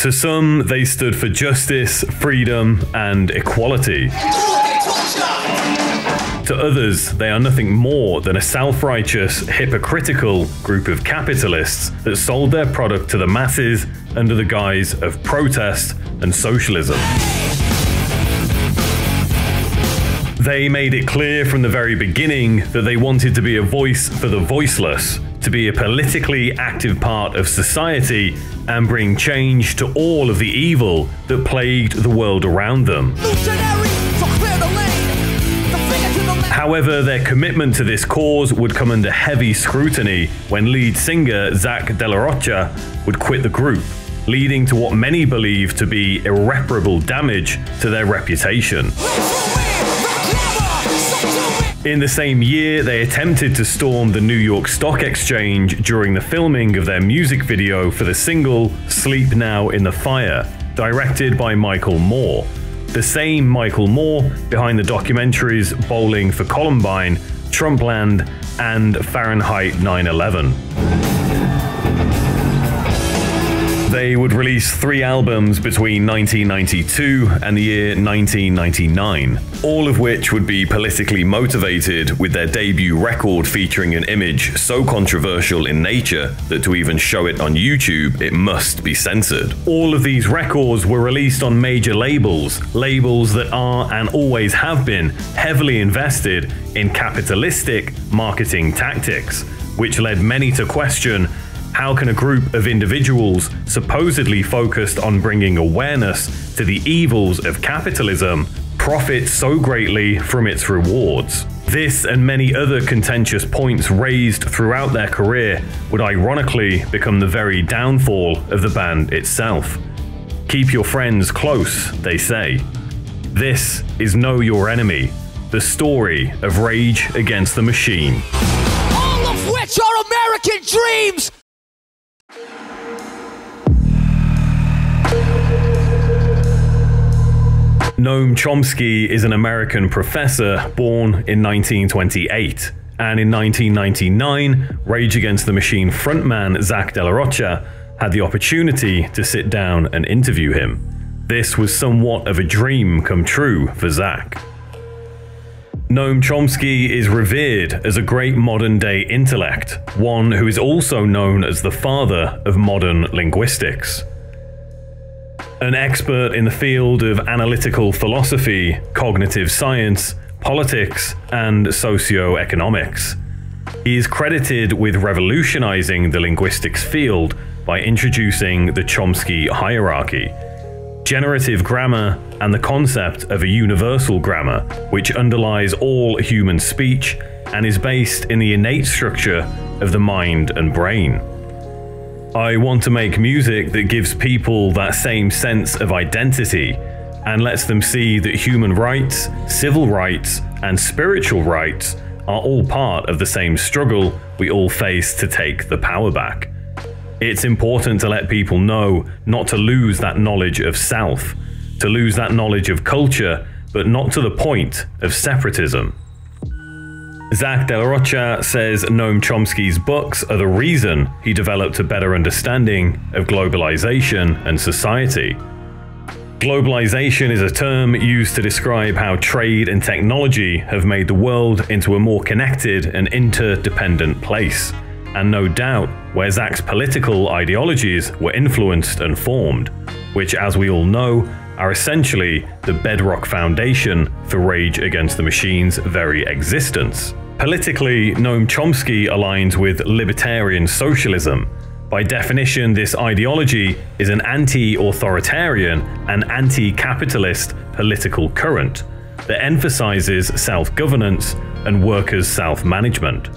To some, they stood for justice, freedom, and equality. To others, they are nothing more than a self righteous, hypocritical group of capitalists that sold their product to the masses under the guise of protest and socialism. They made it clear from the very beginning that they wanted to be a voice for the voiceless, to be a politically active part of society and bring change to all of the evil that plagued the world around them. However, their commitment to this cause would come under heavy scrutiny when lead singer Zack De would quit the group, leading to what many believe to be irreparable damage to their reputation. In the same year, they attempted to storm the New York Stock Exchange during the filming of their music video for the single Sleep Now in the Fire, directed by Michael Moore. The same Michael Moore behind the documentaries Bowling for Columbine, Trumpland, and Fahrenheit 9/11. They would release three albums between 1992 and the year 1999, all of which would be politically motivated, with their debut record featuring an image so controversial in nature that to even show it on YouTube, it must be censored. All of these records were released on major labels, labels that are and always have been heavily invested in capitalistic marketing tactics, which led many to question how can a group of individuals supposedly focused on bringing awareness to the evils of capitalism profit so greatly from its rewards? This and many other contentious points raised throughout their career would ironically become the very downfall of the band itself. Keep your friends close, they say. This is Know Your Enemy, the story of Rage Against the Machine. All of which are American dreams! Noam Chomsky is an American professor born in 1928. And in 1999, Rage Against the Machine frontman Zack De La Rocha had the opportunity to sit down and interview him. This was somewhat of a dream come true for Zack. Noam Chomsky is revered as a great modern day intellect, one who is also known as the father of modern linguistics an expert in the field of analytical philosophy, cognitive science, politics, and socioeconomics. He is credited with revolutionizing the linguistics field by introducing the Chomsky hierarchy, generative grammar, and the concept of a universal grammar, which underlies all human speech and is based in the innate structure of the mind and brain. I want to make music that gives people that same sense of identity and lets them see that human rights, civil rights, and spiritual rights are all part of the same struggle we all face to take the power back. It's important to let people know not to lose that knowledge of self, to lose that knowledge of culture, but not to the point of separatism. Zack De says Noam Chomsky's books are the reason he developed a better understanding of globalization and society. Globalization is a term used to describe how trade and technology have made the world into a more connected and interdependent place, and no doubt where Zack's political ideologies were influenced and formed, which, as we all know, are essentially the bedrock foundation for Rage Against the Machine's very existence. Politically, Noam Chomsky aligns with libertarian socialism. By definition, this ideology is an anti-authoritarian and anti-capitalist political current that emphasizes self-governance and workers' self-management.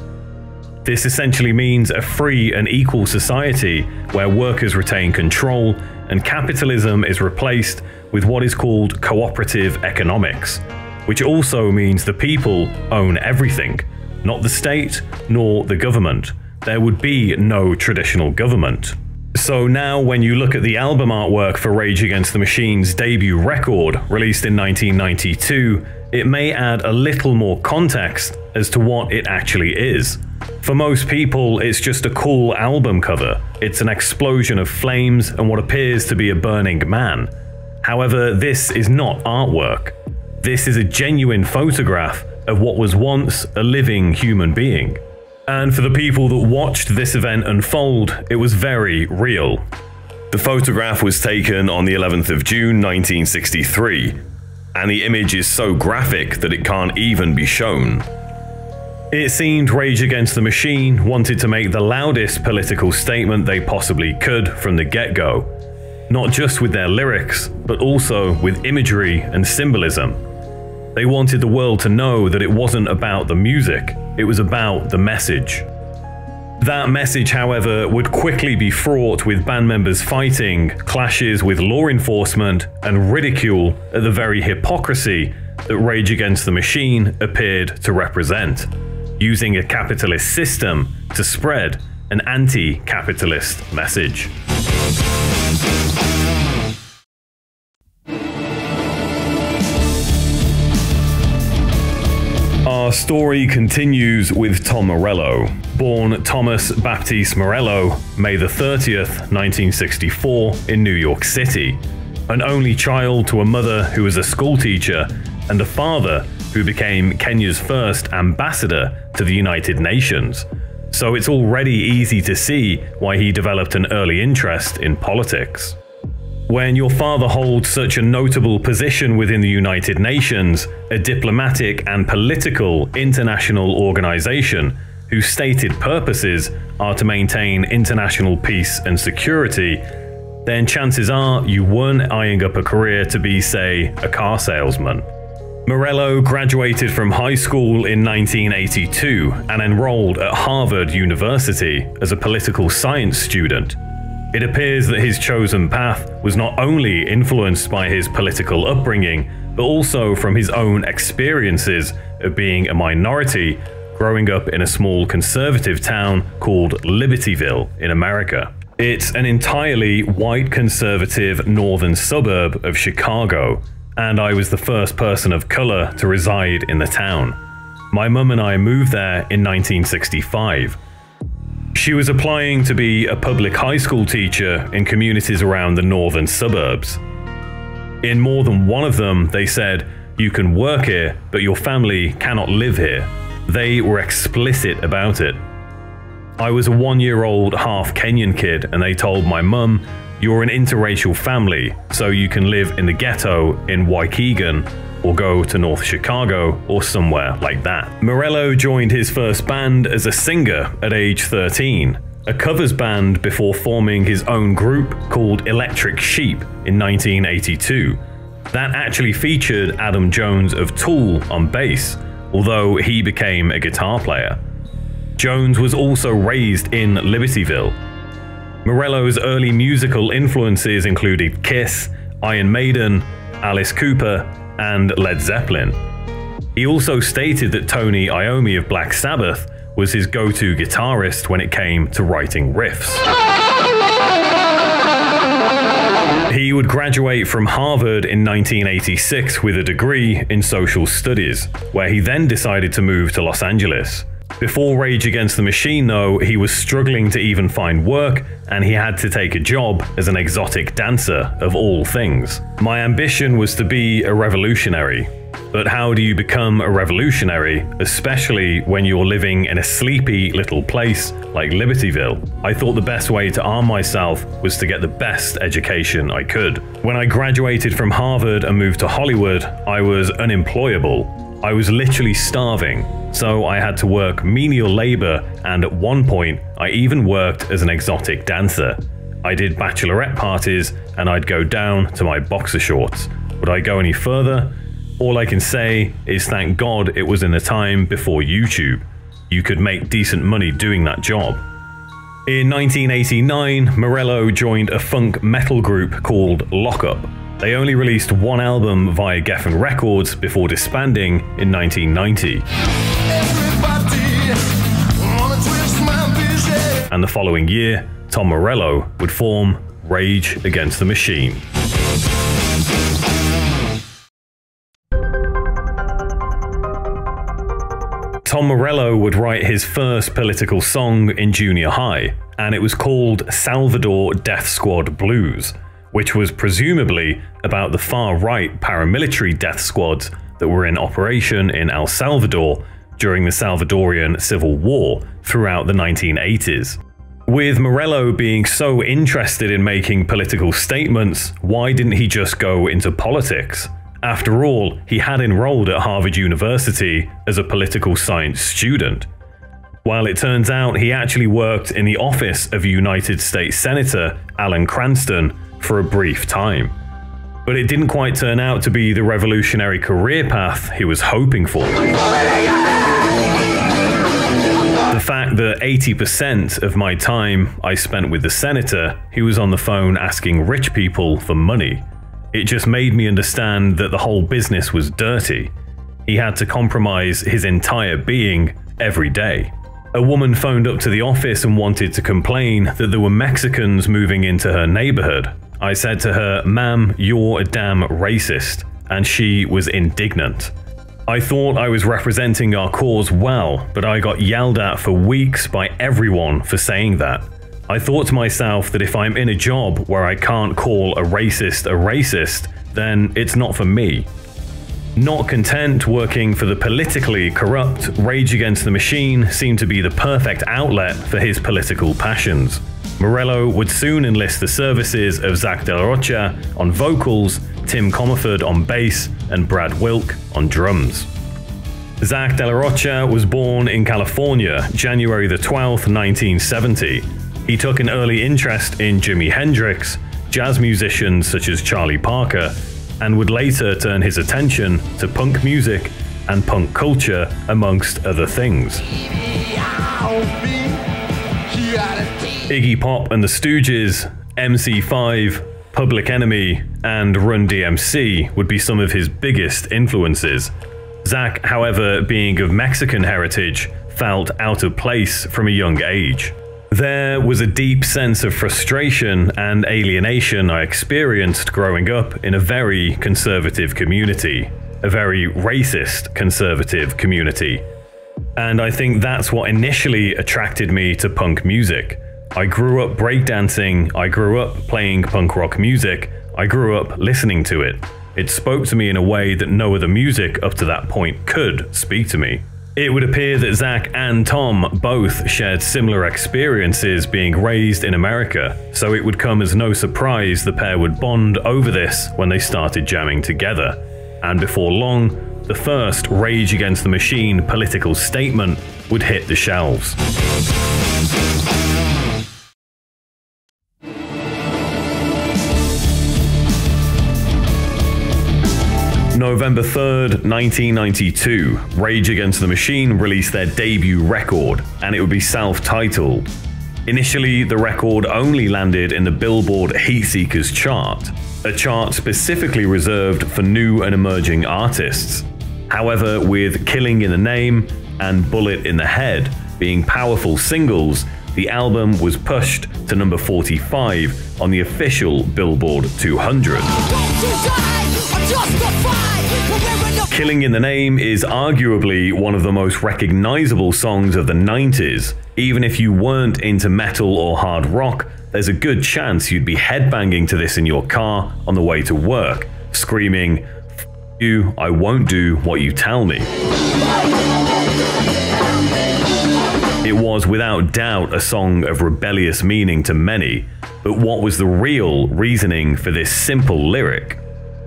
This essentially means a free and equal society where workers retain control and capitalism is replaced with what is called cooperative economics, which also means the people own everything, not the state nor the government. There would be no traditional government. So now, when you look at the album artwork for Rage Against the Machine's debut record, released in 1992, it may add a little more context as to what it actually is. For most people, it's just a cool album cover. It's an explosion of flames and what appears to be a burning man. However, this is not artwork. This is a genuine photograph of what was once a living human being. And for the people that watched this event unfold, it was very real. The photograph was taken on the 11th of June 1963, and the image is so graphic that it can't even be shown. It seemed Rage Against the Machine wanted to make the loudest political statement they possibly could from the get go, not just with their lyrics, but also with imagery and symbolism. They wanted the world to know that it wasn't about the music, it was about the message. That message, however, would quickly be fraught with band members fighting, clashes with law enforcement, and ridicule at the very hypocrisy that Rage Against the Machine appeared to represent, using a capitalist system to spread an anti capitalist message. Our story continues with Tom Morello. Born Thomas Baptiste Morello, May the 30th, 1964, in New York City. An only child to a mother who was a schoolteacher and a father who became Kenya's first ambassador to the United Nations. So it's already easy to see why he developed an early interest in politics. When your father holds such a notable position within the United Nations, a diplomatic and political international organization whose stated purposes are to maintain international peace and security, then chances are you weren't eyeing up a career to be, say, a car salesman. Morello graduated from high school in 1982 and enrolled at Harvard University as a political science student. It appears that his chosen path was not only influenced by his political upbringing, but also from his own experiences of being a minority growing up in a small conservative town called Libertyville in America. It's an entirely white conservative northern suburb of Chicago, and I was the first person of colour to reside in the town. My mum and I moved there in 1965. She was applying to be a public high school teacher in communities around the northern suburbs. In more than one of them, they said, You can work here, but your family cannot live here. They were explicit about it. I was a one year old half Kenyan kid, and they told my mum, You're an interracial family, so you can live in the ghetto in Waukegan or go to North Chicago or somewhere like that. Morello joined his first band as a singer at age 13, a covers band before forming his own group called Electric Sheep in 1982. That actually featured Adam Jones of Tool on bass, although he became a guitar player. Jones was also raised in Libertyville. Morello's early musical influences included Kiss, Iron Maiden, Alice Cooper, and Led Zeppelin. He also stated that Tony Iommi of Black Sabbath was his go-to guitarist when it came to writing riffs. He would graduate from Harvard in 1986 with a degree in social studies, where he then decided to move to Los Angeles. Before Rage Against the Machine, though, he was struggling to even find work, and he had to take a job as an exotic dancer, of all things. My ambition was to be a revolutionary. But how do you become a revolutionary, especially when you're living in a sleepy little place like Libertyville? I thought the best way to arm myself was to get the best education I could. When I graduated from Harvard and moved to Hollywood, I was unemployable. I was literally starving, so I had to work menial labor, and at one point, I even worked as an exotic dancer. I did bachelorette parties, and I'd go down to my boxer shorts. Would I go any further? All I can say is thank God it was in a time before YouTube. You could make decent money doing that job. In 1989, Morello joined a funk metal group called Lockup. They only released one album via Geffen Records before disbanding in 1990. And the following year, Tom Morello would form Rage Against the Machine. Tom Morello would write his first political song in junior high, and it was called Salvador Death Squad Blues, which was presumably about the far right paramilitary death squads that were in operation in El Salvador during the Salvadorian Civil War throughout the 1980s. With Morello being so interested in making political statements, why didn't he just go into politics? After all, he had enrolled at Harvard University as a political science student. While it turns out he actually worked in the office of United States Senator Alan Cranston for a brief time. But it didn't quite turn out to be the revolutionary career path he was hoping for. The fact that 80% of my time I spent with the senator, he was on the phone asking rich people for money. It just made me understand that the whole business was dirty. He had to compromise his entire being every day. A woman phoned up to the office and wanted to complain that there were Mexicans moving into her neighborhood. I said to her, Ma'am, you're a damn racist. And she was indignant. I thought I was representing our cause well, but I got yelled at for weeks by everyone for saying that. I thought to myself that if I'm in a job where I can't call a racist a racist, then it's not for me. Not content working for the politically corrupt, Rage Against the Machine seemed to be the perfect outlet for his political passions. Morello would soon enlist the services of Zack De La Rocha on vocals, Tim Commerford on bass, and Brad Wilk on drums. Zack De La Rocha was born in California, January the 12th, 1970. He took an early interest in Jimi Hendrix, jazz musicians such as Charlie Parker, and would later turn his attention to punk music and punk culture, amongst other things. Iggy Pop and the Stooges, MC5, Public Enemy, and Run DMC would be some of his biggest influences. Zack, however, being of Mexican heritage, felt out of place from a young age. There was a deep sense of frustration and alienation I experienced growing up in a very conservative community, a very racist conservative community. And I think that's what initially attracted me to punk music. I grew up breakdancing, I grew up playing punk rock music, I grew up listening to it. It spoke to me in a way that no other music up to that point could speak to me. It would appear that Zack and Tom both shared similar experiences being raised in America, so it would come as no surprise the pair would bond over this when they started jamming together. And before long, the first Rage Against the Machine political statement would hit the shelves. November 3rd, 1992, Rage Against the Machine released their debut record, and it would be self titled. Initially, the record only landed in the Billboard Heatseekers chart, a chart specifically reserved for new and emerging artists. However, with Killing in the Name and Bullet in the Head being powerful singles, the album was pushed to number 45 on the official Billboard 200. Killing in the Name is arguably one of the most recognizable songs of the 90s. Even if you weren't into metal or hard rock, there's a good chance you'd be headbanging to this in your car on the way to work, screaming, you, I won't do what you tell me. It was without doubt a song of rebellious meaning to many, but what was the real reasoning for this simple lyric?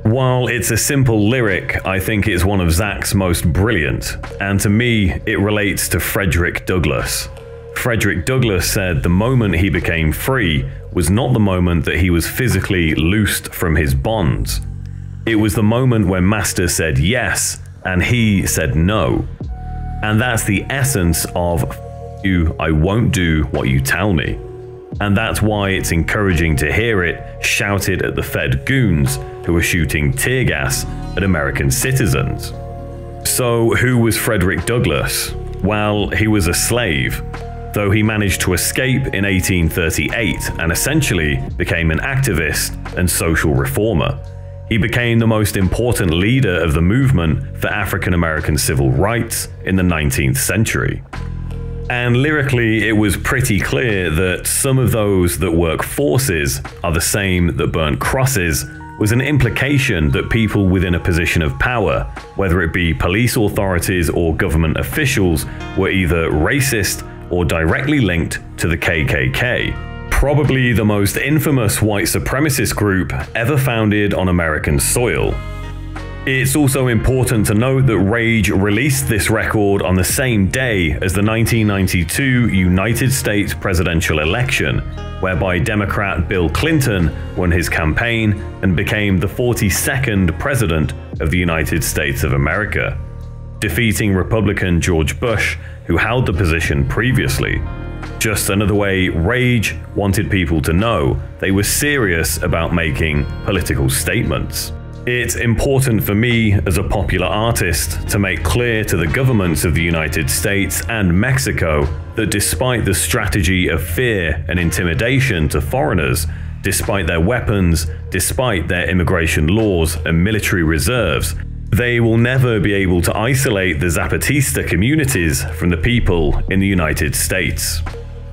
While it's a simple lyric, I think it's one of Zack's most brilliant, and to me, it relates to Frederick Douglass. Frederick Douglass said the moment he became free was not the moment that he was physically loosed from his bonds. It was the moment when Master said yes and he said no. And that's the essence of you, I won't do what you tell me. And that's why it's encouraging to hear it shouted at the Fed goons who were shooting tear gas at American citizens. So, who was Frederick Douglass? Well, he was a slave, though he managed to escape in 1838 and essentially became an activist and social reformer. He became the most important leader of the movement for African American civil rights in the 19th century. And lyrically, it was pretty clear that some of those that work forces are the same that burn crosses was an implication that people within a position of power, whether it be police authorities or government officials, were either racist or directly linked to the KKK. Probably the most infamous white supremacist group ever founded on American soil. It's also important to note that Rage released this record on the same day as the 1992 United States presidential election, whereby Democrat Bill Clinton won his campaign and became the 42nd President of the United States of America, defeating Republican George Bush, who held the position previously. Just another way Rage wanted people to know they were serious about making political statements. It's important for me as a popular artist to make clear to the governments of the United States and Mexico that despite the strategy of fear and intimidation to foreigners, despite their weapons, despite their immigration laws and military reserves, they will never be able to isolate the Zapatista communities from the people in the United States.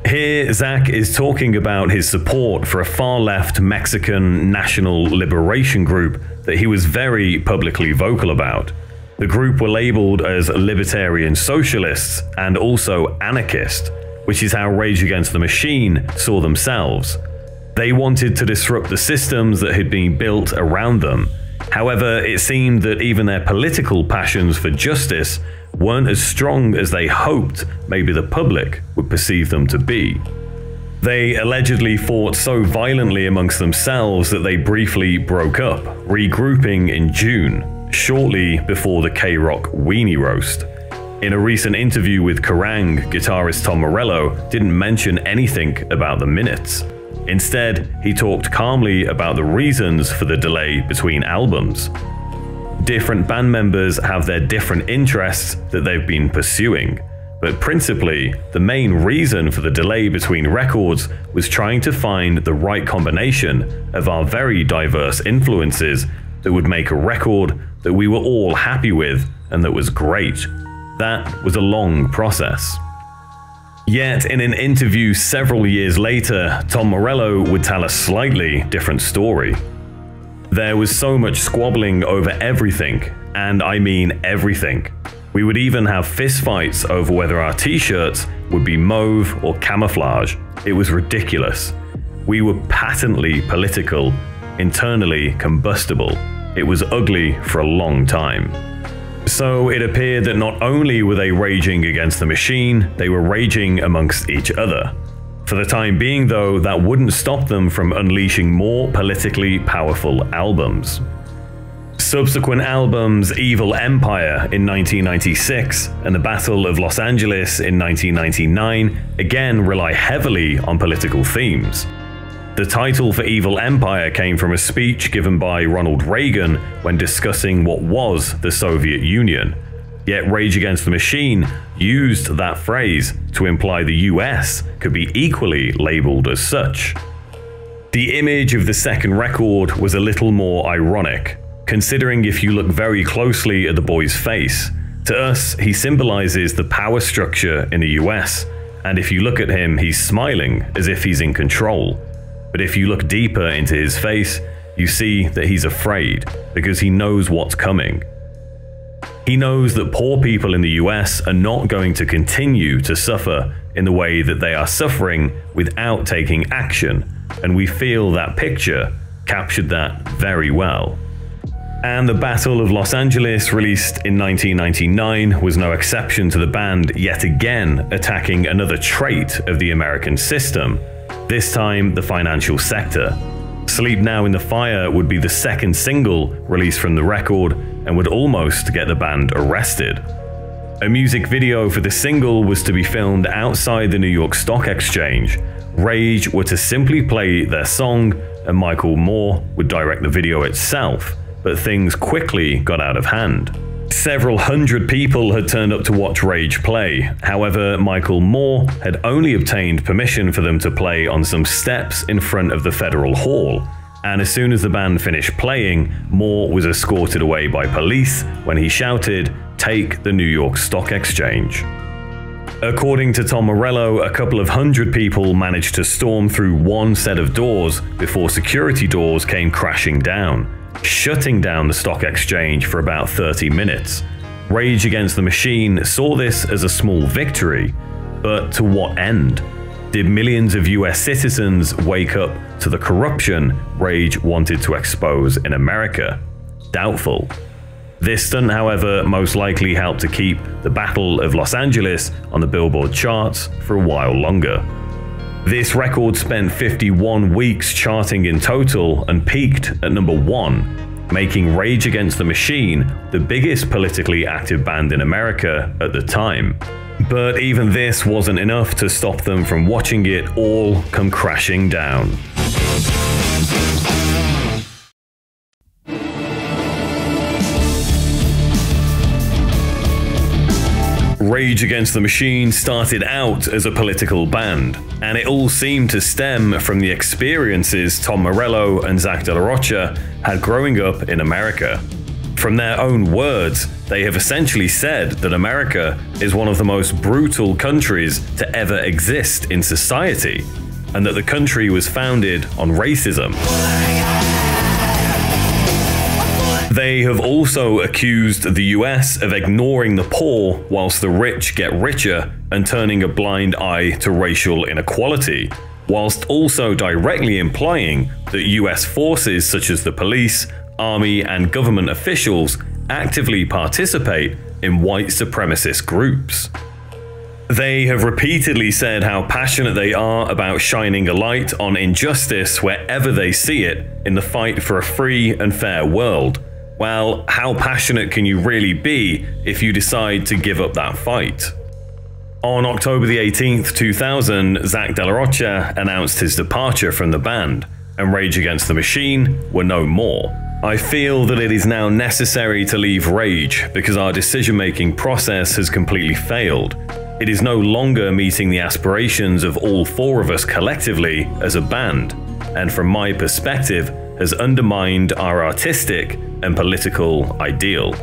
Here, Zack is talking about his support for a far left Mexican national liberation group that he was very publicly vocal about. The group were labeled as libertarian socialists and also anarchist, which is how Rage Against the Machine saw themselves. They wanted to disrupt the systems that had been built around them. However, it seemed that even their political passions for justice weren't as strong as they hoped maybe the public would perceive them to be. They allegedly fought so violently amongst themselves that they briefly broke up, regrouping in June, shortly before the K-Rock Weenie Roast. In a recent interview with Kerrang, guitarist Tom Morello didn't mention anything about the minutes. Instead, he talked calmly about the reasons for the delay between albums, different band members have their different interests that they've been pursuing. But principally, the main reason for the delay between records was trying to find the right combination of our very diverse influences that would make a record that we were all happy with and that was great. That was a long process. Yet, in an interview several years later, Tom Morello would tell a slightly different story. There was so much squabbling over everything, and I mean everything. We would even have fistfights over whether our t-shirts would be mauve or camouflage. It was ridiculous. We were patently political, internally combustible. It was ugly for a long time. So it appeared that not only were they raging against the machine, they were raging amongst each other. For the time being, though, that wouldn't stop them from unleashing more politically powerful albums. Subsequent albums Evil Empire in 1996 and The Battle of Los Angeles in 1999 again rely heavily on political themes. The title for Evil Empire came from a speech given by Ronald Reagan when discussing what was the Soviet Union. Yet Rage Against the Machine used that phrase to imply the US could be equally labelled as such. The image of the second record was a little more ironic, considering if you look very closely at the boy's face. To us, he symbolizes the power structure in the US, and if you look at him, he's smiling as if he's in control. But if you look deeper into his face, you see that he's afraid because he knows what's coming. He knows that poor people in the US are not going to continue to suffer in the way that they are suffering without taking action, and we feel that picture captured that very well. And the Battle of Los Angeles, released in 1999, was no exception to the band yet again attacking another trait of the American system, this time the financial sector. Sleep Now in the Fire would be the second single released from the record and would almost get the band arrested. A music video for the single was to be filmed outside the New York Stock Exchange. Rage were to simply play their song, and Michael Moore would direct the video itself, but things quickly got out of hand. Several hundred people had turned up to watch Rage play. However, Michael Moore had only obtained permission for them to play on some steps in front of the Federal Hall. and as soon as the band finished playing, Moore was escorted away by police when he shouted, Take the New York Stock Exchange. According to Tom Morello, a couple of hundred people managed to storm through one set of doors before security doors came crashing down, shutting down the stock exchange for about 30 minutes. Rage Against the Machine saw this as a small victory, but to what end? Did millions of US citizens wake up to the corruption Rage wanted to expose in America? Doubtful. This stunt, however, most likely helped to keep the Battle of Los Angeles on the Billboard charts for a while longer. This record spent 51 weeks charting in total and peaked at number one, making Rage Against the Machine the biggest politically active band in America at the time. But even this wasn't enough to stop them from watching it all come crashing down. Rage Against the Machine started out as a political band, and it all seemed to stem from the experiences Tom Morello and Zack De La Rocha had growing up in America. From their own words, they have essentially said that America is one of the most brutal countries to ever exist in society, and that the country was founded on racism. Oh They have also accused the US of ignoring the poor whilst the rich get richer and turning a blind eye to racial inequality, whilst also directly implying that US forces such as the police army, and government officials actively participate in white supremacist groups. They have repeatedly said how passionate they are about shining a light on injustice wherever they see it in the fight for a free and fair world. Well, how passionate can you really be if you decide to give up that fight? On October the 18th, 2000, Zack De La Rocha announced his departure from the band, and Rage Against the Machine were no more. I feel that it is now necessary to leave Rage because our decision making process has completely failed. It is no longer meeting the aspirations of all four of us collectively as a band, and from my perspective, has undermined our artistic and political ideal.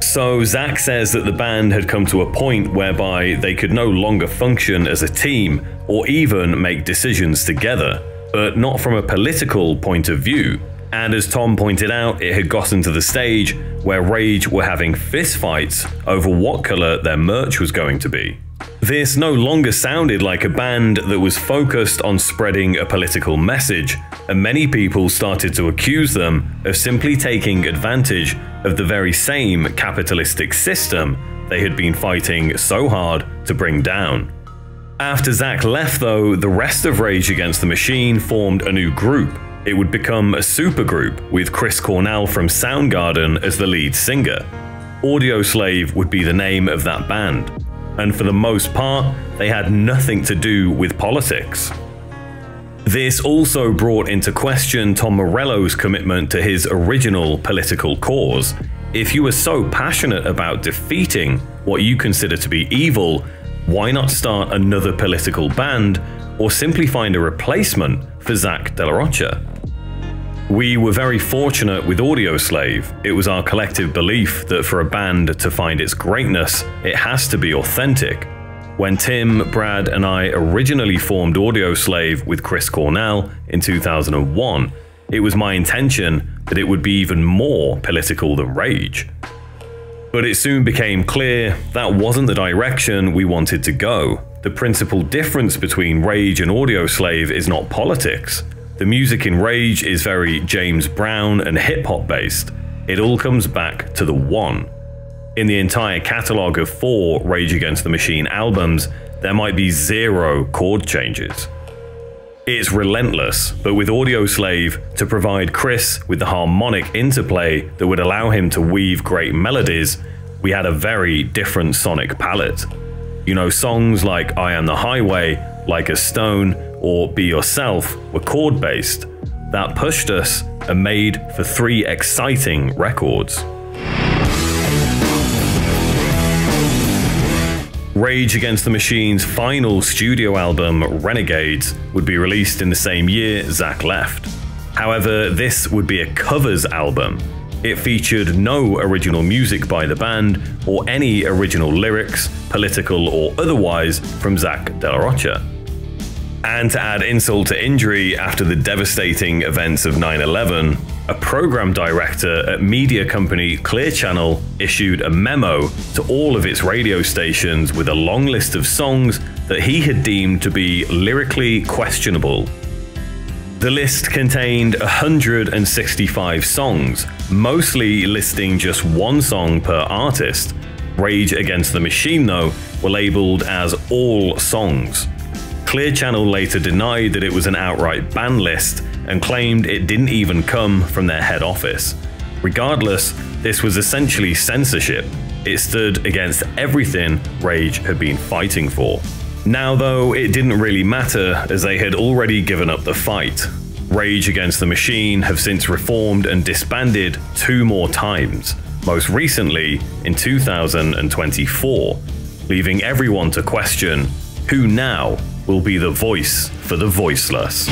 So, Zack says that the band had come to a point whereby they could no longer function as a team or even make decisions together, but not from a political point of view. And as Tom pointed out, it had gotten to the stage where Rage were having fistfights over what colour their merch was going to be. This no longer sounded like a band that was focused on spreading a political message, and many people started to accuse them of simply taking advantage of the very same capitalistic system they had been fighting so hard to bring down. After Zack left though, the rest of Rage Against the Machine formed a new group, it would become a supergroup with Chris Cornell from Soundgarden as the lead singer. Audioslave would be the name of that band, and for the most part, they had nothing to do with politics. This also brought into question Tom Morello's commitment to his original political cause. If you were so passionate about defeating what you consider to be evil, why not start another political band or simply find a replacement for Zack De La Rocha? We were very fortunate with Audioslave. It was our collective belief that for a band to find its greatness, it has to be authentic. When Tim, Brad, and I originally formed Audioslave with Chris Cornell in 2001, it was my intention that it would be even more political than Rage. But it soon became clear that wasn't the direction we wanted to go. The principal difference between Rage and Audioslave is not politics. The music in Rage is very James Brown and hip hop based. It all comes back to the one. In the entire catalogue of four Rage Against the Machine albums, there might be zero chord changes. It's relentless, but with Audioslave, to provide Chris with the harmonic interplay that would allow him to weave great melodies, we had a very different sonic palette. You know, songs like I Am the Highway, Like a Stone, or Be Yourself were chord based. That pushed us and made for three exciting records. Rage Against the Machine's final studio album, Renegades, would be released in the same year Zack left. However, this would be a covers album. It featured no original music by the band or any original lyrics, political or otherwise, from Zack De La Rocha. And to add insult to injury after the devastating events of 9 11, a program director at media company Clear Channel issued a memo to all of its radio stations with a long list of songs that he had deemed to be lyrically questionable. The list contained 165 songs, mostly listing just one song per artist. Rage Against the Machine, though, were labeled as all songs. Clear Channel later denied that it was an outright ban list and claimed it didn't even come from their head office. Regardless, this was essentially censorship. It stood against everything Rage had been fighting for. Now, though, it didn't really matter as they had already given up the fight. Rage Against the Machine have since reformed and disbanded two more times, most recently in 2024, leaving everyone to question who now will be the voice for the voiceless.